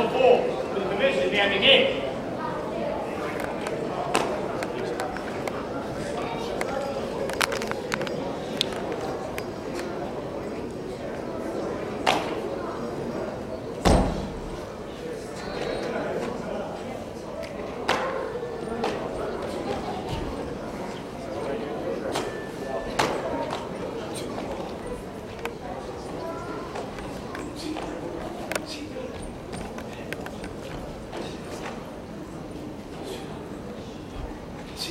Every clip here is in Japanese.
on four for the commission. I begin?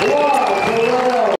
Whoa!